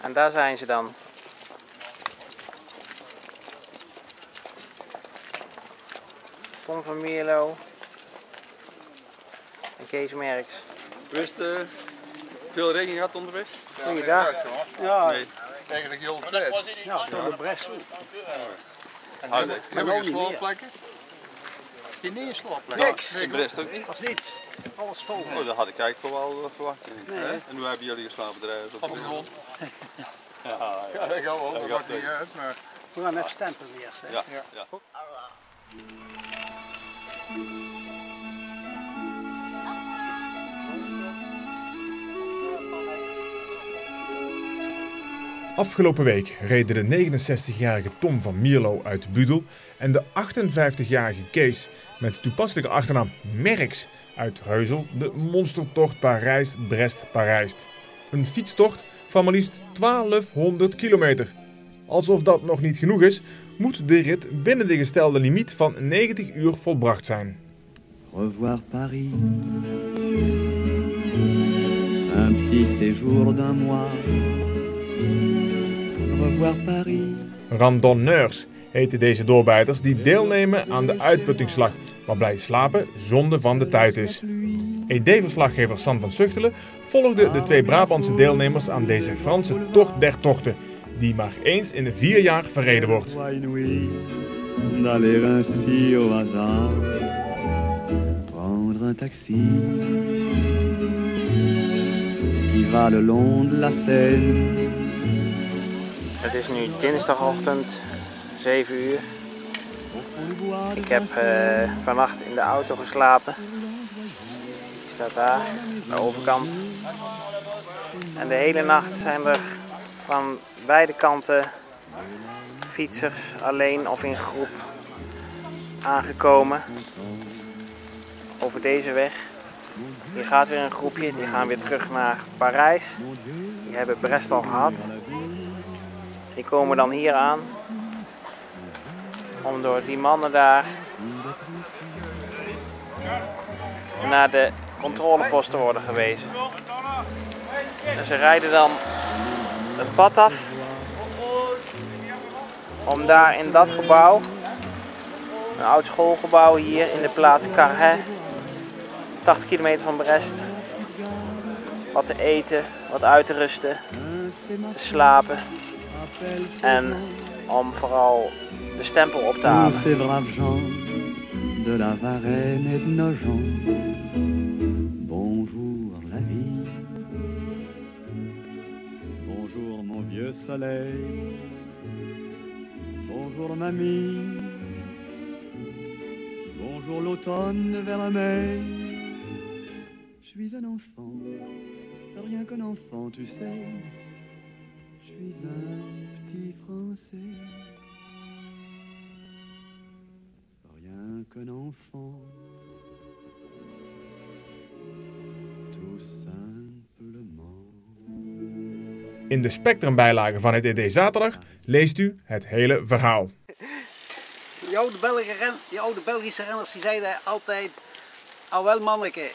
En daar zijn ze dan. Tom van Mierlo. En Kees Merks. Wist uh, veel regen gehad onderweg? Goeiedag. Ja, Nee. Eigenlijk heel tijd. ja tot de Breslau. En hebben nee. Je slaapplekken? Niks. In Brest ook niet? Was niets. Alles vol. Oh, dat had ik eigenlijk wel uh, verwacht. Nee. En hoe hebben jullie geslapen bedrijven? Op de grond. Ja, ja. Ja, dat gaat wel. Dat maakt niet uit. Maar We gaan even stempelen eerst. Hè. Ja, Ja. ja. Afgelopen week reden de 69-jarige Tom van Mierlo uit Budel en de 58-jarige Kees met de toepasselijke achternaam Merks uit Heuzel de monstertocht Parijs-Brest-Parijs. Een fietstocht van maar liefst 1200 kilometer. Alsof dat nog niet genoeg is, moet de rit binnen de gestelde limiet van 90 uur volbracht zijn. Revoir Paris. Un petit séjour d'un mois. Randonneurs heten deze doorbijters die deelnemen aan de uitputtingsslag, waarbij slapen zonde van de tijd is. ED-verslaggever San van Zuchtelen volgde de twee Brabantse deelnemers aan deze Franse tocht der tochten, die maar eens in de vier jaar verreden wordt. Prendre un taxi. Qui va le long de la Seine. Het is nu dinsdagochtend, 7 uur. Ik heb eh, vannacht in de auto geslapen. Die staat daar, aan de overkant. En de hele nacht zijn er van beide kanten fietsers alleen of in groep aangekomen over deze weg. Hier gaat weer een groepje, die gaan weer terug naar Parijs. Die hebben Brest al gehad. Die komen dan hier aan. Om door die mannen daar naar de controlepost te worden gewezen. En ze rijden dan het pad af. Om daar in dat gebouw, een oud schoolgebouw hier in de plaats Carhaix, 80 kilometer van Brest, wat te eten, wat uit te rusten, te slapen en om vooral de stempel op te halen. ces braves gens de la Varenne et de Nogent. Bonjour la vie. Bonjour mon vieux soleil. Bonjour mamie. Bonjour l'automne vers mai. Je suis un enfant, rien qu'un enfant, tu sais. Suis un petit français. Rien qu'un enfant. Tout simplement. In de spectrumbijlage van het ED Zaterdag leest u het hele verhaal. Die oude, die oude Belgische renners die zeiden altijd, al wel manneke,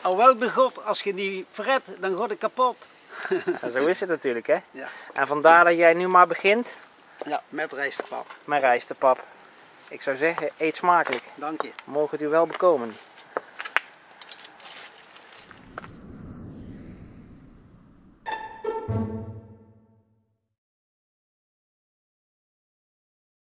al wel begot, als je die verret, dan gaat het kapot. En zo is het natuurlijk, hè? Ja, En vandaar dat jij nu maar begint ja met rijstepap. met rijstepap. Ik zou zeggen, eet smakelijk. Dank je. Mogen het u wel bekomen.